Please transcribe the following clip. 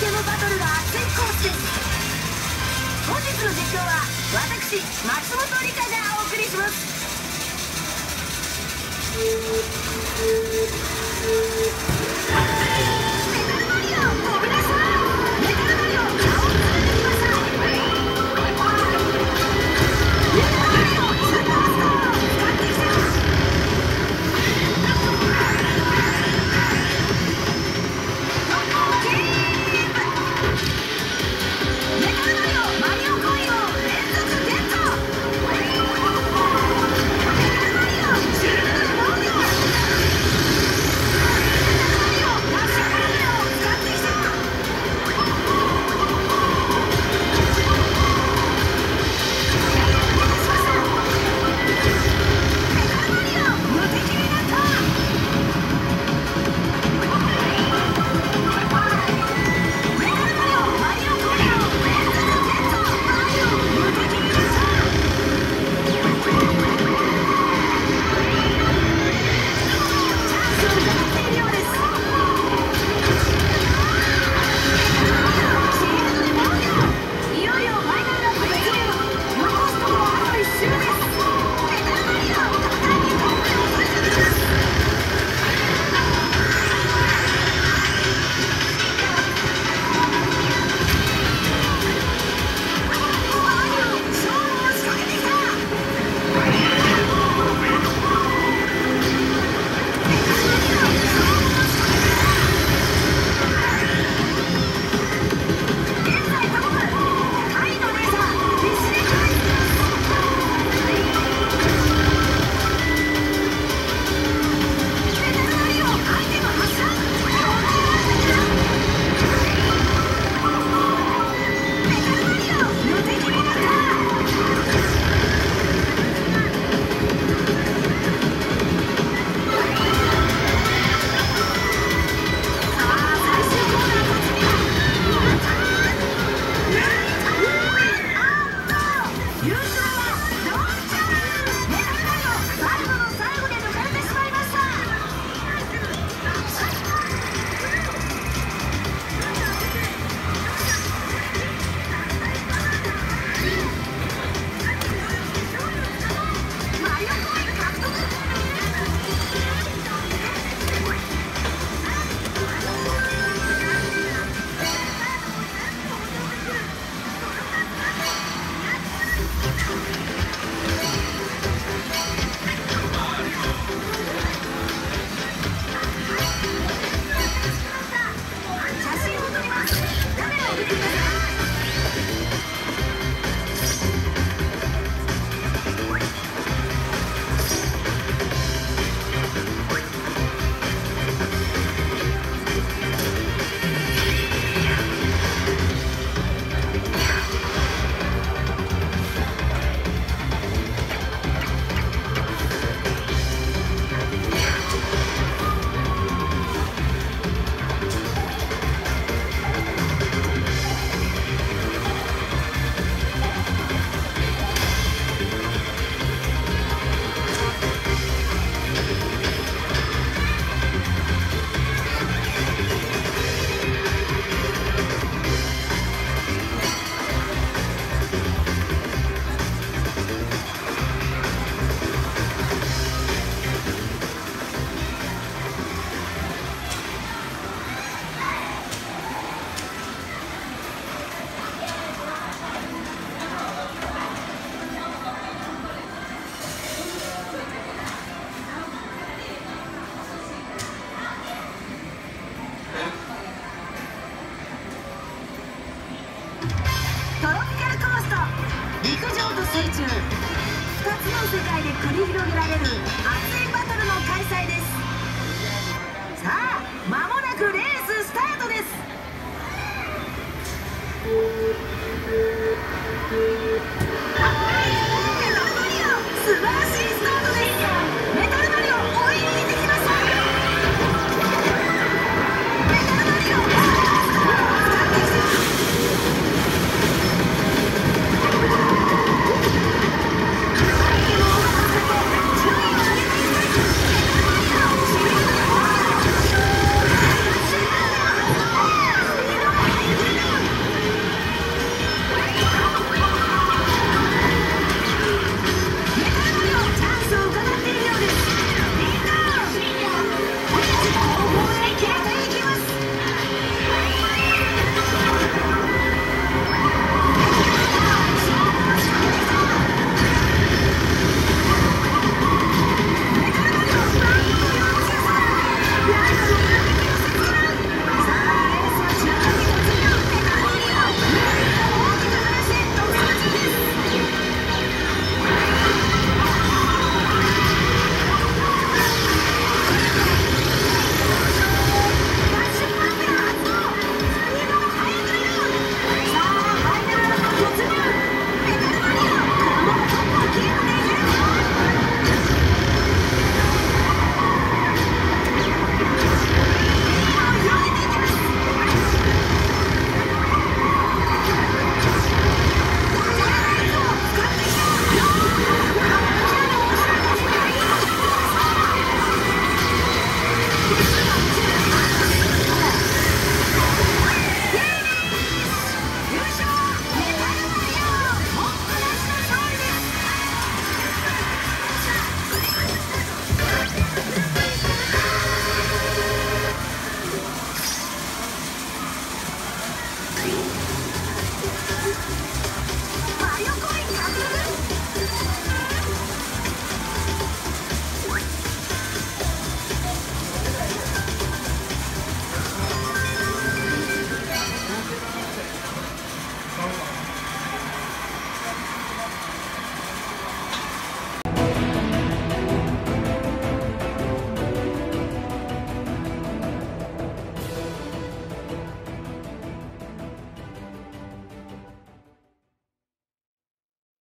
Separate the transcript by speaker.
Speaker 1: ゲームバトルが悪戦コー本日の実況は私松本里香がお送りします。2つの世界で繰り広げられる熱いバトルの開催です。さあ間もなくレーススタートです。素晴らしい